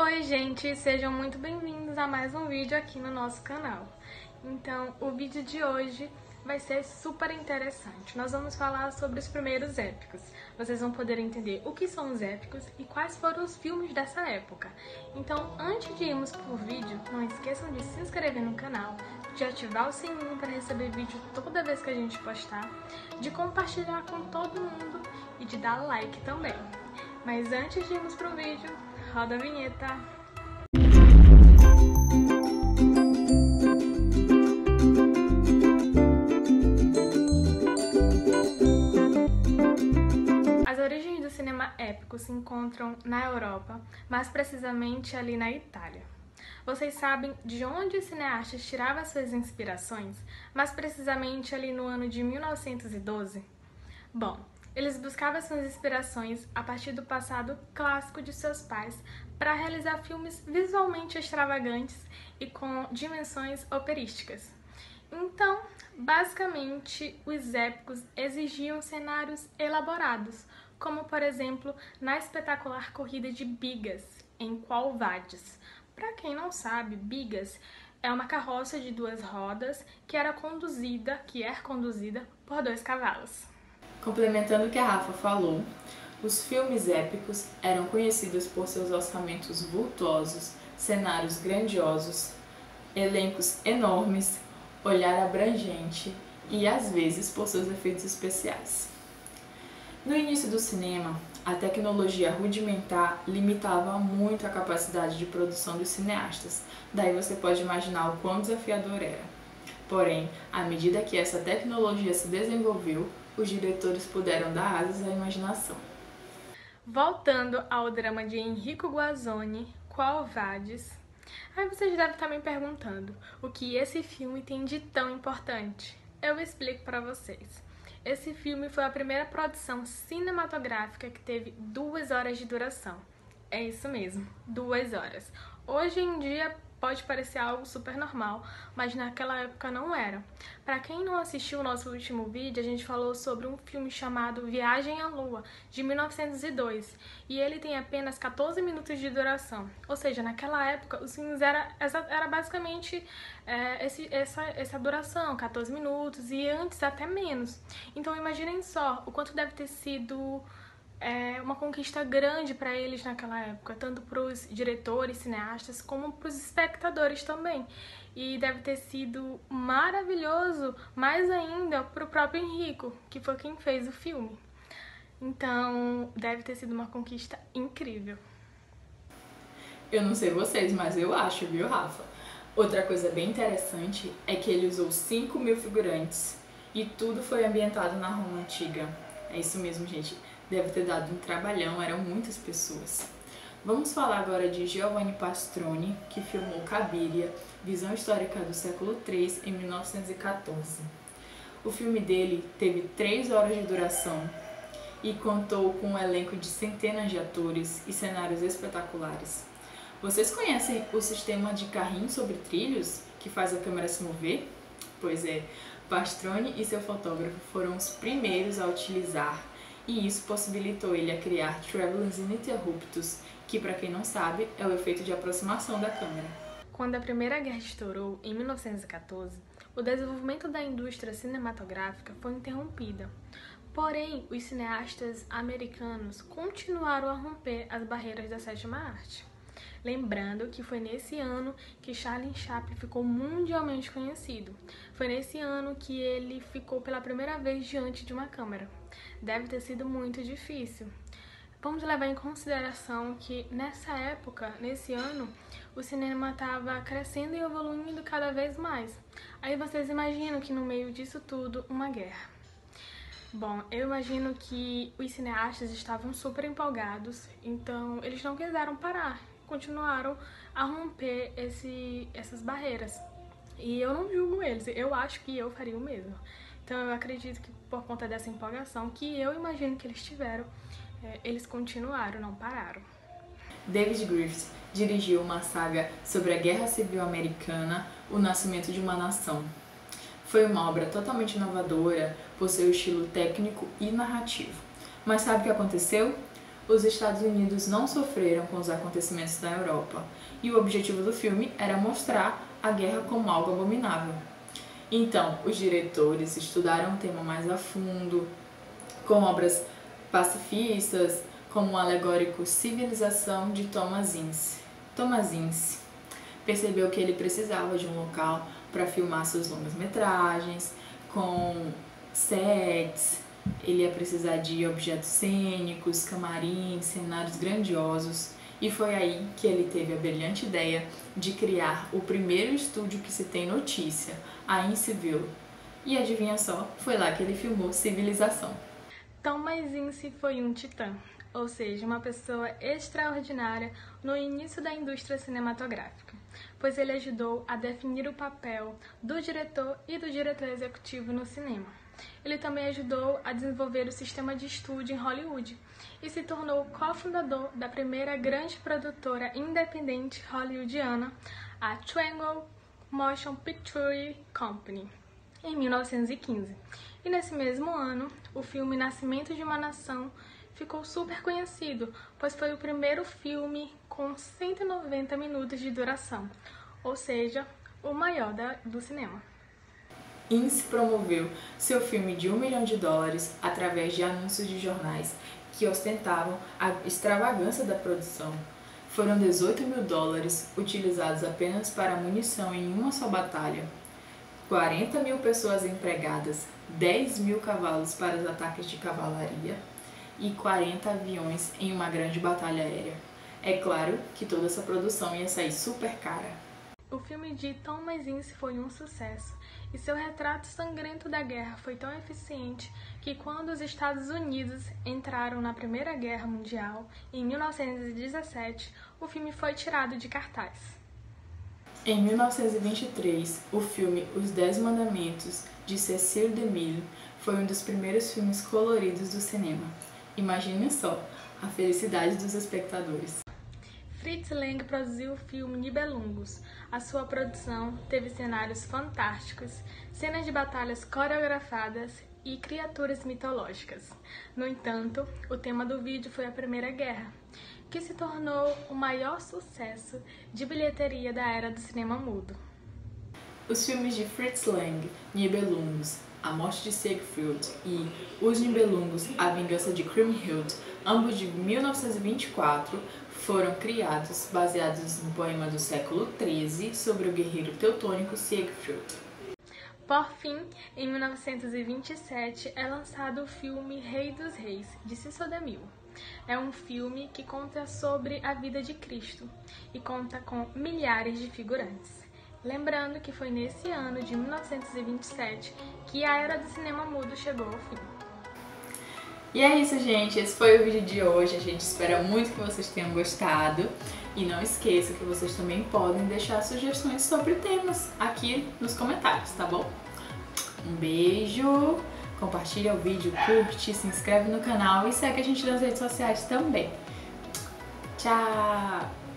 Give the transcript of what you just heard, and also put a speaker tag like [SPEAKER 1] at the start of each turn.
[SPEAKER 1] Oi gente, sejam muito bem-vindos a mais um vídeo aqui no nosso canal. Então, o vídeo de hoje vai ser super interessante. Nós vamos falar sobre os primeiros épicos. Vocês vão poder entender o que são os épicos e quais foram os filmes dessa época. Então, antes de irmos pro vídeo, não esqueçam de se inscrever no canal, de ativar o sininho para receber vídeo toda vez que a gente postar, de compartilhar com todo mundo e de dar like também. Mas antes de irmos pro vídeo, roda a vinheta! As origens do cinema épico se encontram na Europa, mais precisamente ali na Itália. Vocês sabem de onde os cineastas tiravam suas inspirações, mais precisamente ali no ano de 1912? Bom, eles buscavam suas inspirações a partir do passado clássico de seus pais para realizar filmes visualmente extravagantes e com dimensões operísticas. Então, basicamente, os épicos exigiam cenários elaborados, como por exemplo na espetacular corrida de Bigas, em Qual Vades. Para quem não sabe, Bigas é uma carroça de duas rodas que era conduzida, que é conduzida por dois cavalos.
[SPEAKER 2] Complementando o que a Rafa falou, os filmes épicos eram conhecidos por seus orçamentos vultuosos, cenários grandiosos, elencos enormes, olhar abrangente e às vezes por seus efeitos especiais. No início do cinema, a tecnologia rudimentar limitava muito a capacidade de produção dos cineastas, daí você pode imaginar o quão desafiador era. Porém, à medida que essa tecnologia se desenvolveu, os diretores puderam dar asas à imaginação.
[SPEAKER 1] Voltando ao drama de Enrico Guazzoni, Qual Vades, aí vocês devem estar me perguntando o que esse filme tem de tão importante. Eu explico para vocês. Esse filme foi a primeira produção cinematográfica que teve duas horas de duração. É isso mesmo, duas horas. Hoje em dia pode parecer algo super normal, mas naquela época não era. Para quem não assistiu o nosso último vídeo, a gente falou sobre um filme chamado Viagem à Lua, de 1902, e ele tem apenas 14 minutos de duração. Ou seja, naquela época os filmes era, era basicamente é, esse, essa, essa duração, 14 minutos, e antes até menos. Então imaginem só o quanto deve ter sido é uma conquista grande para eles naquela época, tanto para os diretores, cineastas, como para os espectadores também. E deve ter sido maravilhoso, mais ainda, para o próprio Henrico, que foi quem fez o filme. Então, deve ter sido uma conquista incrível.
[SPEAKER 2] Eu não sei vocês, mas eu acho, viu, Rafa? Outra coisa bem interessante é que ele usou 5 mil figurantes e tudo foi ambientado na Roma Antiga. É isso mesmo, gente deve ter dado um trabalhão, eram muitas pessoas. Vamos falar agora de Giovanni Pastroni, que filmou Cabiria, visão histórica do século III, em 1914. O filme dele teve 3 horas de duração e contou com um elenco de centenas de atores e cenários espetaculares. Vocês conhecem o sistema de carrinho sobre trilhos que faz a câmera se mover? Pois é, Pastroni e seu fotógrafo foram os primeiros a utilizar e isso possibilitou ele a criar Travelers Ininterruptus, que para quem não sabe é o efeito de aproximação da câmera.
[SPEAKER 1] Quando a Primeira Guerra estourou, em 1914, o desenvolvimento da indústria cinematográfica foi interrompida. Porém, os cineastas americanos continuaram a romper as barreiras da sétima arte. Lembrando que foi nesse ano que Charlie Chaplin ficou mundialmente conhecido. Foi nesse ano que ele ficou pela primeira vez diante de uma câmera. Deve ter sido muito difícil. Vamos levar em consideração que nessa época, nesse ano, o cinema estava crescendo e evoluindo cada vez mais. Aí vocês imaginam que no meio disso tudo, uma guerra. Bom, eu imagino que os cineastas estavam super empolgados, então eles não quiseram parar continuaram a romper esse, essas barreiras. E eu não julgo eles, eu acho que eu faria o mesmo. Então eu acredito que por conta dessa empolgação que eu imagino que eles tiveram, é, eles continuaram, não pararam.
[SPEAKER 2] David Griffith dirigiu uma saga sobre a Guerra Civil Americana, O Nascimento de uma Nação. Foi uma obra totalmente inovadora por seu estilo técnico e narrativo. Mas sabe o que aconteceu? Os Estados Unidos não sofreram com os acontecimentos da Europa, e o objetivo do filme era mostrar a guerra como algo abominável. Então, os diretores estudaram o tema mais a fundo, com obras pacifistas, como o alegórico Civilização de Thomas Ince. Thomas Ince percebeu que ele precisava de um local para filmar suas longas metragens, com sets, ele ia precisar de objetos cênicos, camarins, cenários grandiosos. E foi aí que ele teve a brilhante ideia de criar o primeiro estúdio que se tem notícia, a Incivil. E adivinha só, foi lá que ele filmou Civilização.
[SPEAKER 1] Thomas Ince foi um titã, ou seja, uma pessoa extraordinária no início da indústria cinematográfica, pois ele ajudou a definir o papel do diretor e do diretor executivo no cinema. Ele também ajudou a desenvolver o sistema de estúdio em Hollywood e se tornou cofundador da primeira grande produtora independente hollywoodiana, a Triangle Motion Picture Company, em 1915. E nesse mesmo ano, o filme Nascimento de uma Nação ficou super conhecido, pois foi o primeiro filme com 190 minutos de duração, ou seja, o maior da, do cinema.
[SPEAKER 2] Ince promoveu seu filme de um milhão de dólares através de anúncios de jornais que ostentavam a extravagância da produção. Foram 18 mil dólares utilizados apenas para munição em uma só batalha, 40 mil pessoas empregadas, 10 mil cavalos para os ataques de cavalaria e 40 aviões em uma grande batalha aérea. É claro que toda essa produção ia sair super cara.
[SPEAKER 1] O filme de Thomas Ince foi um sucesso e seu retrato sangrento da guerra foi tão eficiente que, quando os Estados Unidos entraram na Primeira Guerra Mundial, em 1917, o filme foi tirado de cartaz.
[SPEAKER 2] Em 1923, o filme Os Dez Mandamentos, de Cecil DeMille, foi um dos primeiros filmes coloridos do cinema. Imagine só a felicidade dos espectadores.
[SPEAKER 1] Fritz Lang produziu o filme Nibelungos. A sua produção teve cenários fantásticos, cenas de batalhas coreografadas e criaturas mitológicas. No entanto, o tema do vídeo foi a Primeira Guerra, que se tornou o maior sucesso de bilheteria da era do cinema mudo.
[SPEAKER 2] Os filmes de Fritz Lang, Nibelungos, A Morte de Siegfried e Os Nibelungos, A Vingança de Kriemhild, ambos de 1924, foram criados baseados no poema do século XIII sobre o guerreiro teutônico Siegfried.
[SPEAKER 1] Por fim, em 1927 é lançado o filme Rei dos Reis, de Cecil DeMille. É um filme que conta sobre a vida de Cristo e conta com milhares de figurantes. Lembrando que foi nesse ano de 1927 que a era do cinema mudo chegou ao fim.
[SPEAKER 2] E é isso, gente. Esse foi o vídeo de hoje. A gente espera muito que vocês tenham gostado. E não esqueça que vocês também podem deixar sugestões sobre temas aqui nos comentários, tá bom? Um beijo, compartilha o vídeo, curte, se inscreve no canal e segue a gente nas redes sociais também. Tchau!